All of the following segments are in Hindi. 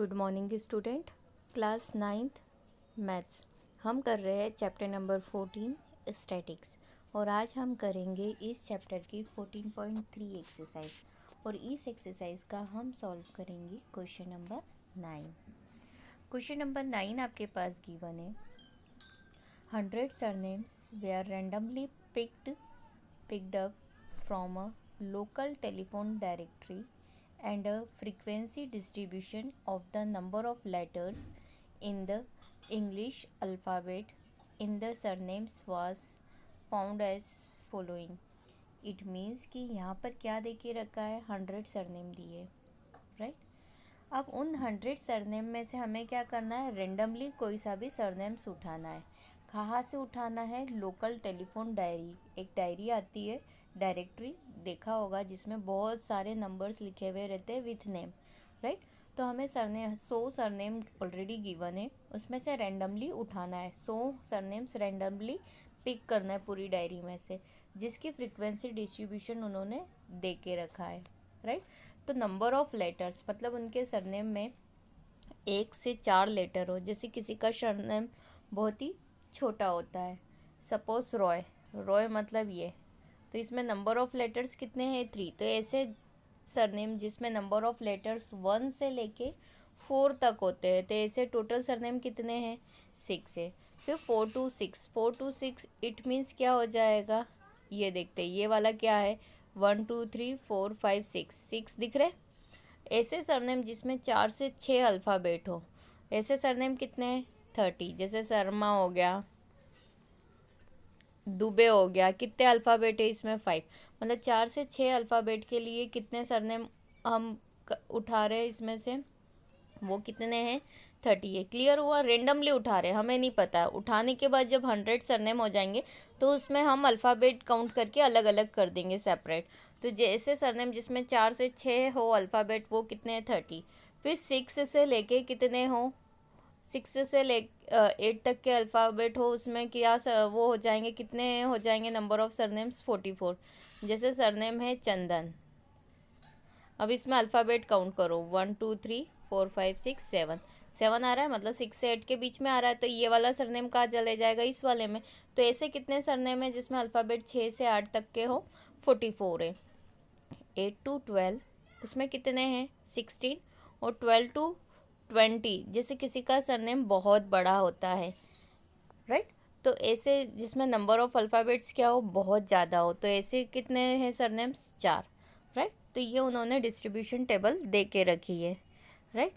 Good morning student. Class ninth, maths. हम कर रहे हैं चैप्टर नंबर फोर्टीन स्टैटिक्स और आज हम करेंगे इस चैप्टर की फोर्टीन पॉइंट थ्री एक्सरसाइज और इस एक्सरसाइज का हम सॉल्व करेंगे question number nine question number nine आपके पास गिवन है। Hundred surnames we are randomly picked picked up from a local telephone directory and a frequency distribution of the number of letters in the English alphabet in the surnames was found as following. It means कि यहाँ पर क्या दे के रखा है हंड्रेड सरनेम दिए राइट अब उन हंड्रेड सरनेम में से हमें क्या करना है रेंडमली कोई सा भी सरनेम्स उठाना है कहाँ से उठाना है लोकल टेलीफोन डायरी एक डायरी आती है डायरेक्टरी देखा होगा, जिसमें बहुत सारे नंबर्स लिखे हुए रहते हैं विथ नेम राइट तो हमें सरने सो सरनेम ऑलरेडी गिवन है। उसमें से रैंडमली उठाना है। सो सरनेम्स रैंडमली पिक करना है पूरी डायरी में से, जिसकी फ्रीक्वेंसी डिस्ट्रीब्यूशन उन्होंने दे के रखा है राइट तो नंबर ऑफ़ लेटर्स मतलब उनके सरनेम में एक से चार लेटर हो, जैसे किसी का सरनेम बहुत ही छोटा होता है। सपोज़ रॉय रॉय मतलब ये तो इसमें नंबर ऑफ़ लेटर्स कितने हैं? थ्री तो ऐसे सरनेम जिसमें नंबर ऑफ़ लेटर्स वन से लेके फोर तक होते हैं तो ऐसे टोटल सरनेम कितने हैं? सिक्स है। फिर four two six four two six it means क्या हो जाएगा? ये देखते हैं। ये वाला क्या है? One two three four five six six दिख रहे ऐसे सरनेम जिसमें चार से छः अल्फ़ाबेट हो। ऐसे सरनेम कितने हैं? थर्टी जैसे शर्मा हो गया दुबे हो गया। कितने अल्फ़ाबेट है इसमें फाइव मतलब चार से छः अल्फ़ाबेट के लिए कितने सरनेम हम उठा रहे हैं इसमें से? वो कितने हैं? थर्टी है। क्लियर हुआ? रेंडमली उठा रहे हमें नहीं पता। उठाने के बाद जब हंड्रेड सरनेम हो जाएँगे तो उसमें हम अल्फ़ाबेट काउंट करके अलग अलग कर देंगे सेपरेट तो जैसे सरनेम जिसमें चार से छः हो अल्फ़ाबेट वो कितने हैं? थर्टी फिर सिक्स से लेके कितने हों? सिक्स से ले एट तक के अल्फ़ाबेट हो, उसमें क्या सर वो हो जाएँगे, कितने हो जाएँगे number of surnames? Forty four. जैसे सरनेम है चंदन। अब इसमें अल्फ़ाबेट काउंट करो। One, two, three, four, five, six, seven. Seven आ रहा है? मतलब सिक्स से एट के बीच में आ रहा है तो ये वाला सरनेम कहाँ चले जाएगा? इस वाले में। तो ऐसे कितने सरनेम है जिसमें अल्फ़ाबेट छः से आठ तक के हो? फोर्टी फोर है। एट टू ट्वेल्व, उसमें कितने हैं? सिक्सटीन। और ट्वेल्व टू ट्वेंटी, जैसे किसी का सरनेम बहुत बड़ा होता है राइट तो ऐसे जिसमें नंबर ऑफ़ अल्फ़ाबेट्स क्या हो, बहुत ज़्यादा हो तो ऐसे कितने हैं सरनेम्स? चार राइट तो ये उन्होंने डिस्ट्रीब्यूशन टेबल दे के रखी है राइट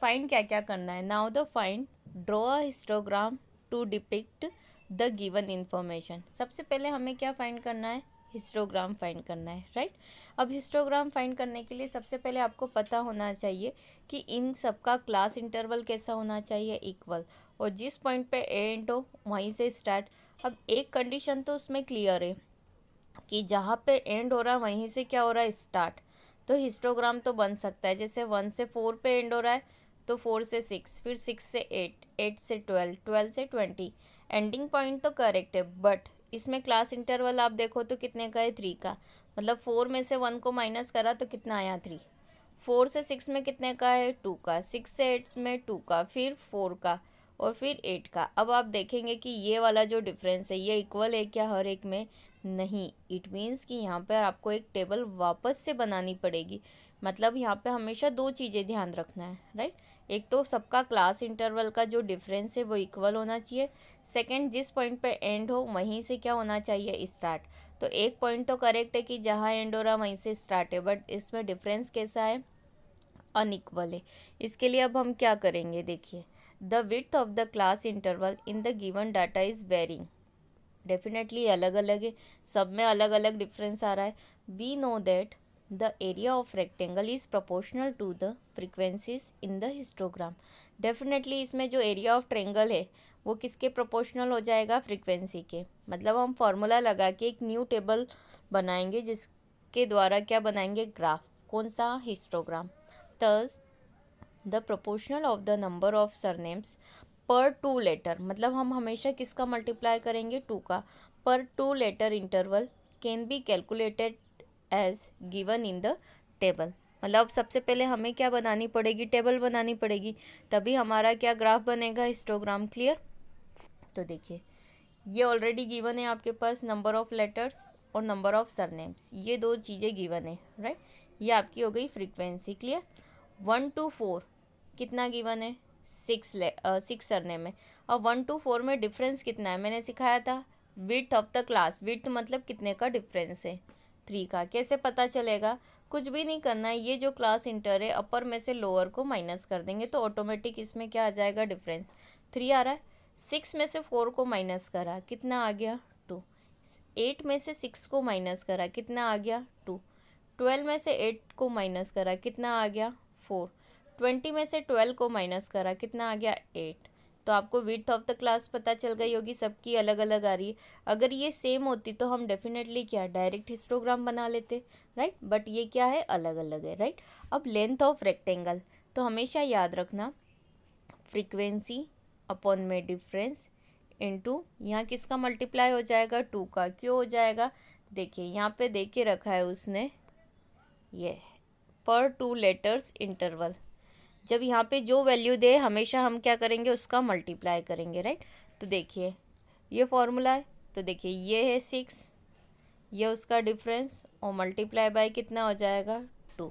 फाइंड क्या क्या करना है? Now the find draw a histogram to depict the given information सबसे पहले हमें क्या फाइंड करना है? हिस्टोग्राम फाइंड करना है राइट अब हिस्टोग्राम फाइंड करने के लिए सबसे पहले आपको पता होना चाहिए कि इन सबका क्लास इंटरवल कैसा होना चाहिए इक्वल और जिस पॉइंट पे एंड हो वहीं से स्टार्ट अब एक कंडीशन तो उसमें क्लियर है कि जहाँ पे एंड हो रहा है वहीं से क्या हो रहा है? स्टार्ट तो हिस्टोग्राम तो बन सकता है, जैसे वन से फोर पे एंड हो रहा है तो फोर से सिक्स फिर सिक्स से एट एट से ट्वेल्व ट्वेल्व से ट्वेंटी एंडिंग पॉइंट तो करेक्ट है बट इसमें क्लास इंटरवल आप देखो तो कितने का है? थ्री का। मतलब फोर में से वन को माइनस करा तो कितना आया? थ्री फोर से सिक्स में कितने का है? टू का। सिक्स से एट में टू का। फिर फोर का और फिर एट का। अब आप देखेंगे कि ये वाला जो डिफरेंस है, ये इक्वल है क्या हर एक में? नहीं। इट मीन्स कि यहाँ पर आपको एक टेबल वापस से बनानी पड़ेगी। मतलब यहाँ पे हमेशा दो चीज़ें ध्यान रखना है राइट एक तो सबका क्लास इंटरवल का जो डिफरेंस है वो इक्वल होना चाहिए। सेकंड जिस पॉइंट पे एंड हो, वहीं से क्या होना चाहिए? स्टार्ट तो एक पॉइंट तो करेक्ट है कि जहाँ एंड हो रहा, वहीं से स्टार्ट है बट इसमें डिफरेंस कैसा है? अनइक्वल है। इसके लिए अब हम क्या करेंगे? देखिए the width of the class interval in the given data is varying definitely अलग अलग है। सब में अलग अलग डिफरेंस आ रहा है। We know that the area of rectangle is proportional to the frequencies in the histogram. Definitely इसमें जो एरिया ऑफ़ ट्रेंगल है, वो किसके प्रोपोर्शनल हो जाएगा? फ्रीक्वेंसी के। मतलब हम फॉर्मूला लगा के एक न्यू टेबल बनाएँगे, जिसके द्वारा क्या बनाएँगे? ग्राफ कौन सा? हिस्टोग्राम तस the proportional of the number of surnames per two letter मतलब हम हमेशा किसका मल्टीप्लाई करेंगे? टू का। पर two letter interval can be calculated as given in the table मतलब सबसे पहले हमें क्या बनानी पड़ेगी? टेबल बनानी पड़ेगी। तभी हमारा क्या ग्राफ बनेगा? हिस्टोग्राम क्लियर तो देखिए, ये ऑलरेडी गिवन है आपके पास नंबर ऑफ़ लेटर्स और नंबर ऑफ़ सरनेम्स ये दो चीज़ें गिवन है राइट ये आपकी हो गई frequency clear one two four कितना गिवन है? सिक्स ले सिक्स सरनेम है। और वन टू फोर में डिफरेंस कितना है? मैंने सिखाया था। Width of the class width मतलब कितने का डिफरेंस है? थ्री का। कैसे पता चलेगा? कुछ भी नहीं करना है। ये जो क्लास इंटर है अपर में से लोअर को माइनस कर देंगे तो ऑटोमेटिक इसमें क्या आ जाएगा डिफरेंस थ्री आ रहा है। सिक्स में से फोर को माइनस करा। कितना आ गया? टू एट में से सिक्स को माइनस करा। कितना आ गया? टू ट्वेल्व में से एट को माइनस करा। कितना आ गया? फोर ट्वेंटी में से ट्वेल्व को माइनस करा। कितना आ गया? एट तो आपको विथ ऑफ़ द क्लास पता चल गई होगी, सबकी अलग अलग आ रही है। अगर ये सेम होती तो हम डेफिनेटली क्या डायरेक्ट हिस्टोग्राम बना लेते राइट बट ये क्या है? अलग अलग है राइट अब लेंथ ऑफ़ रेक्टेंगल तो हमेशा याद रखना फ्रीक्वेंसी अपॉन में डिफरेंस इनटू यहाँ किसका मल्टीप्लाई हो जाएगा? टू का। क्यों हो जाएगा? देखिए, यहाँ पे दे के रखा है उसने, ये पर टू लेटर्स इंटरवल जब यहाँ पे जो वैल्यू दे, हमेशा हम क्या करेंगे, उसका मल्टीप्लाई करेंगे राइट तो देखिए, ये फॉर्मूला है तो देखिए, ये है सिक्स ये उसका डिफरेंस और मल्टीप्लाई बाय कितना हो जाएगा? टू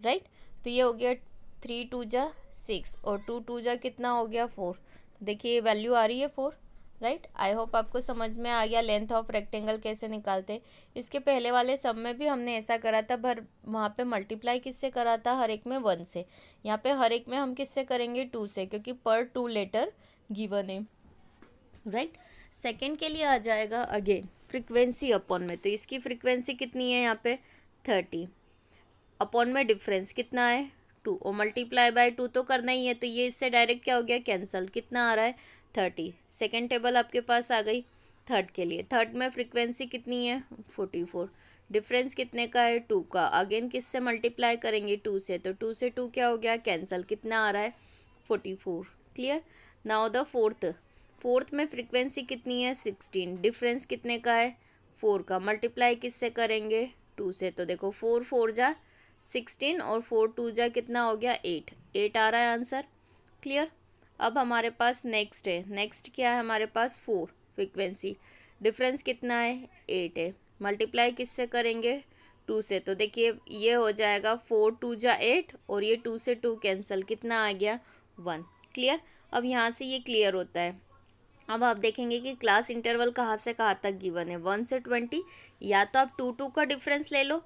राइट तो ये हो गया थ्री टू जा सिक्स और टू टू जा कितना हो गया फोर देखिए, ये वैल्यू आ रही है फोर राइट आई होप आपको समझ में आ गया लेंथ ऑफ़ रेक्टेंगल कैसे निकालते इसके पहले वाले सब में भी हमने ऐसा करा था, भर, वहाँ पे मल्टीप्लाई किससे करा था? हर एक में वन से। यहाँ पे हर एक में हम किससे करेंगे? टू से, क्योंकि पर टू लेटर गिवन है। राइट सेकेंड के लिए आ जाएगा अगेन फ्रिक्वेंसी अपॉन में। तो इसकी फ्रिक्वेंसी कितनी है यहाँ पे? थर्टी अपॉन में डिफरेंस कितना है? टू और मल्टीप्लाई बाय टू तो करना ही है तो ये इससे डायरेक्ट क्या हो गया? कैंसल कितना आ रहा है? थर्टी सेकेंड टेबल आपके पास आ गई थर्ड के लिए। थर्ड में फ्रिक्वेंसी कितनी है? Forty four. डिफरेंस कितने का है? टू का। अगेन किससे मल्टीप्लाई करेंगे? टू से। तो टू से टू क्या हो गया? कैंसिल। कितना आ रहा है? Forty four. Clear? Now the fourth. Fourth में फ्रिक्वेंसी कितनी है? सिक्सटीन। डिफरेंस कितने का है? फोर का। मल्टीप्लाई किससे करेंगे? टू से। तो देखो, फोर फोर जा सिक्सटीन और फोर, टू जा कितना हो गया? एट। एट आ रहा है आंसर। क्लियर? अब हमारे पास नेक्स्ट है। नेक्स्ट क्या है हमारे पास? फोर फ्रिक्वेंसी डिफरेंस कितना है? एट है। मल्टीप्लाई किससे करेंगे? टू से। तो देखिए, ये हो जाएगा फोर टू जा एट और ये टू से टू कैंसिल कितना आ गया? वन क्लियर अब यहाँ से ये क्लियर होता है। अब आप देखेंगे कि क्लास इंटरवल कहाँ से कहाँ तक गिवन है। वन से ट्वेंटी या तो आप टू टू का डिफरेंस ले लो,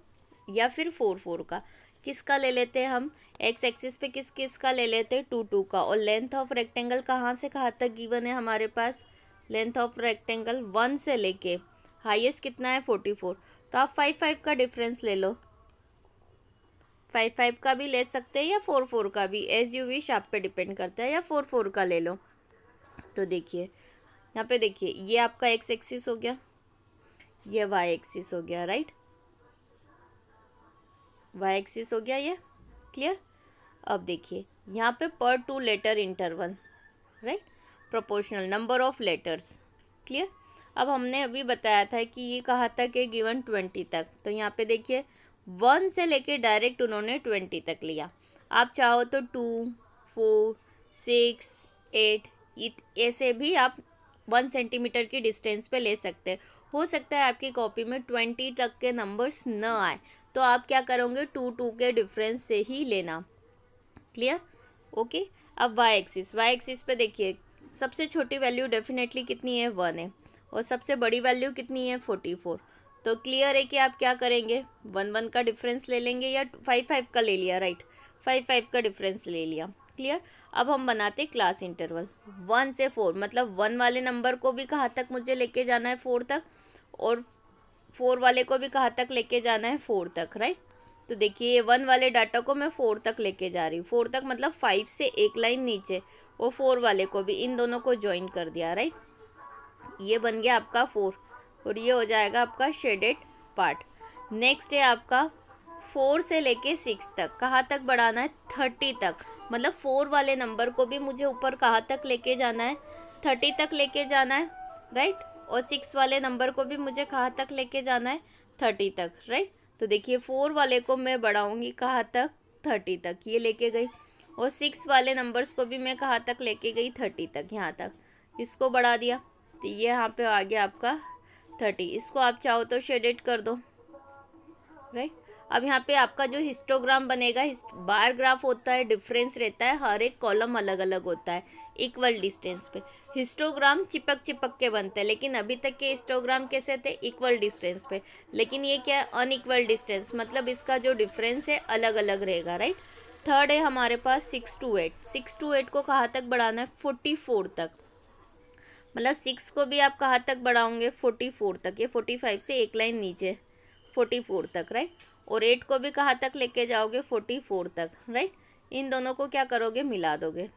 या फिर फोर फोर का। किसका ले लेते हैं हम? एक्स एक्सिस पे किस किस का ले लेते हैं? टू टू का। और लेंथ ऑफ़ रेक्टेंगल कहाँ से कहाँ तक गिवन है हमारे पास? लेंथ ऑफ़ रेक्टेंगल वन से लेके। हाईएस्ट कितना है? फोर्टी फोर तो आप फाइव फाइव का डिफरेंस ले लो। फाइव फाइव का भी ले सकते हैं या फोर फोर का भी? एज यू विश आप पे डिपेंड करता है या फोर फोर का ले लो। तो देखिए, यहाँ पे देखिए, ये आपका एक्स एक्सिस हो गया। ये वाई एक्सिस हो गया राइट वाई एक्सिस हो गया ये। क्लियर अब देखिए, यहाँ पे per two letter interval right proportional number of letters clear अब हमने अभी बताया था कि ये कहाँ तक है? गिवन ट्वेंटी तक। तो यहाँ पे देखिए वन से लेके डायरेक्ट उन्होंने ट्वेंटी तक लिया। आप चाहो तो टू फोर सिक्स एट ऐसे भी आप वन सेंटीमीटर की डिस्टेंस पे ले सकते हो। सकता है आपकी कॉपी में ट्वेंटी तक के नंबर्स न आए। तो आप क्या करोगे? टू टू के डिफरेंस से ही लेना। क्लियर ओके अब वाई एक्सिस वाई एक्सिस पे देखिए, सबसे छोटी वैल्यू डेफिनेटली कितनी है? वन है। और सबसे बड़ी वैल्यू कितनी है? फोर्टी फोर तो क्लियर है कि आप क्या करेंगे? वन वन का डिफरेंस ले लेंगे या फाइव फाइव का ले लिया राइट फाइव फाइव का डिफरेंस ले लिया। क्लियर अब हम बनाते क्लास इंटरवल वन से फोर मतलब वन वाले नंबर को भी कहाँ तक मुझे लेके जाना है? फोर तक। और फोर वाले को भी कहाँ तक लेके जाना है? फोर तक राइट तो देखिए, ये वन वाले डाटा को मैं फोर तक लेके जा रही हूँ। फोर तक मतलब फाइव से एक लाइन नीचे, वो फोर वाले को भी, इन दोनों को ज्वाइन कर दिया राइट ये बन गया आपका फोर, और ये हो जाएगा आपका शेडेड पार्ट नेक्स्ट है आपका फोर से लेके सिक्स तक। कहाँ तक बढ़ाना है? थर्टी तक। मतलब फोर वाले नंबर को भी मुझे ऊपर कहाँ तक लेके जाना है? थर्टी तक लेके जाना है राइट और सिक्स वाले नंबर को भी मुझे कहाँ तक लेके जाना है? थर्टी तक राइट तो देखिए फोर वाले को मैं बढ़ाऊँगी कहाँ तक? थर्टी तक ये लेके गई। और सिक्स वाले नंबर्स को भी मैं कहाँ तक लेके गई? थर्टी तक यहाँ तक। इसको बढ़ा दिया तो ये यहाँ पे आ गया आपका थर्टी। इसको आप चाहो तो शेडेड कर दो राइट अब यहाँ पे आपका जो हिस्टोग्राम बनेगा हिस्ट, बार ग्राफ होता है डिफरेंस रहता है हर एक कॉलम अलग अलग होता है। इक्वल डिस्टेंस पे। हिस्टोग्राम चिपक चिपक के बनते हैं, लेकिन अभी तक के हिस्टोग्राम कैसे थे? इक्वल डिस्टेंस पे। लेकिन ये क्या है? अनइक्वल डिस्टेंस मतलब इसका जो डिफरेंस है अलग अलग रहेगा, राइट? थर्ड है हमारे पास six two eight. Six two eight को कहाँ तक बढ़ाना है? फोर्टी फोर तक। मतलब सिक्स को भी आप कहाँ तक बढ़ाओगे? फोर्टी फोर तक। ये फोर्टी फाइव से एक लाइन नीचे फोर्टी फोर तक, राइट? और एट को भी कहाँ तक लेके जाओगे? फोर्टी फोर तक, राइट? इन दोनों को क्या करोगे? मिला दोगे,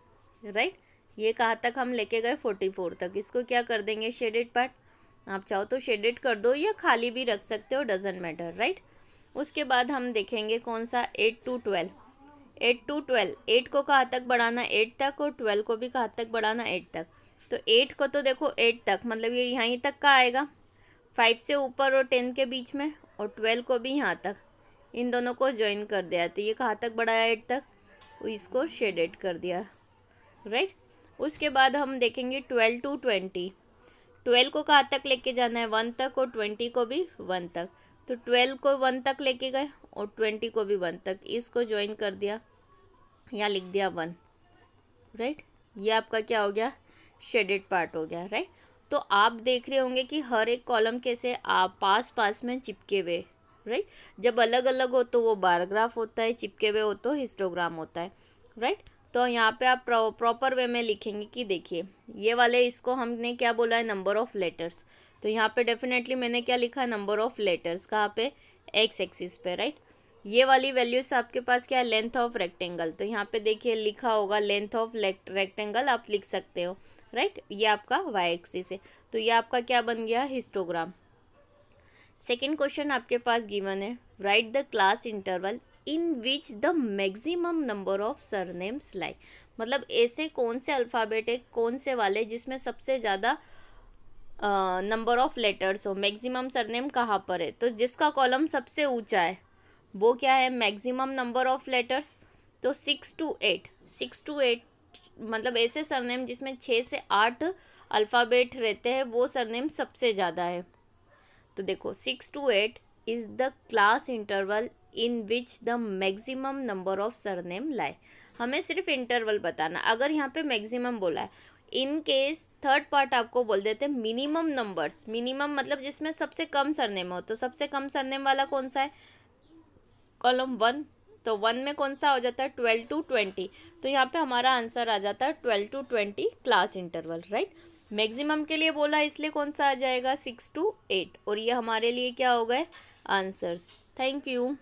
राइट? ये कहाँ तक हम लेके गए? फोर्टी फोर तक। इसको क्या कर देंगे शेडेड पार्ट आप चाहो तो शेडेड कर दो या खाली भी रख सकते हो डजेंट मैटर राइट उसके बाद हम देखेंगे कौन सा eight two twelve eight two twelve eight को कहाँ तक बढ़ाना? एट तक और ट्वेल्व को भी कहाँ तक बढ़ाना? एट तक। तो एट को तो देखो एट तक मतलब ये यहीं तक का आएगा। फाइव से ऊपर और टेन के बीच में और ट्वेल्व को भी यहाँ तक। इन दोनों को ज्वाइन कर दिया। तो ये कहाँ तक बढ़ाया एट तक? इसको शेडेड कर दिया राइट उसके बाद हम देखेंगे ट्वेल्व टू ट्वेंटी। ट्वेल्व को कहाँ तक लेके जाना है? वन तक और ट्वेंटी को भी वन तक। तो ट्वेल्व को वन तक लेके गए और ट्वेंटी को भी वन तक। इसको ज्वाइन कर दिया। या लिख दिया वन। राइट ये आपका क्या हो गया? शेडेड पार्ट हो गया। राइट तो आप देख रहे होंगे कि हर एक कॉलम कैसे आप पास पास में चिपके हुए। राइट जब अलग अलग हो तो वो बारग्राफ होता है, चिपके हुए हो तो हिस्टोग्राम होता है। राइट तो यहाँ पे आप प्रॉपर वे में लिखेंगे कि देखिए, ये वाले इसको हमने क्या बोला है नंबर ऑफ़ लेटर्स तो यहाँ पे डेफिनेटली मैंने क्या लिखा है नंबर ऑफ़ लेटर्स कहाँ पे? एक्स एक्सिस पे राइट ये वाली वैल्यूज़ आपके पास क्या है? लेंथ ऑफ़ रेक्टेंगल तो यहाँ पे देखिए लिखा होगा लेंथ ऑफ़ रेक्टेंगल आप लिख सकते हो राइट ये आपका वाई एक्सिस है. तो ये आपका क्या बन गया? हिस्टोग्राम सेकेंड क्वेश्चन आपके पास गिवन है. Right the class interval in which the maximum number of surnames lie मतलब ऐसे कौन से अल्फ़ाबेट है, कौन से वाले जिसमें सबसे ज़्यादा नंबर ऑफ़ लेटर्स हो? मैक्सिमम सरनेम कहाँ पर है? तो जिसका कॉलम सबसे ऊँचा है, वो क्या है? मैक्सिमम नंबर ऑफ़ लेटर्स तो six two eight six two eight मतलब ऐसे सरनेम जिसमें छः से आठ अल्फ़ाबेट रहते हैं, वो सरनेम सबसे ज़्यादा है। तो देखो six two eight is the class interval in which the maximum number of surname lie हमें सिर्फ़ इंटरवल बताना। अगर यहाँ पे मैक्सिमम बोला है इन केस थर्ड पार्ट आपको बोल देते हैं मिनिमम नंबर्स मिनिमम मतलब जिसमें सबसे कम सरनेम हो। तो सबसे कम सरनेम वाला कौन सा है? कॉलम वन तो वन में कौन सा हो जाता है? ट्वेल्व टू ट्वेंटी तो यहाँ पे हमारा आंसर आ जाता है twelve two twenty class interval right maximum के लिए बोला, इसलिए कौन सा आ जाएगा? सिक्स टू एट और ये हमारे लिए क्या हो गए? Answers thank you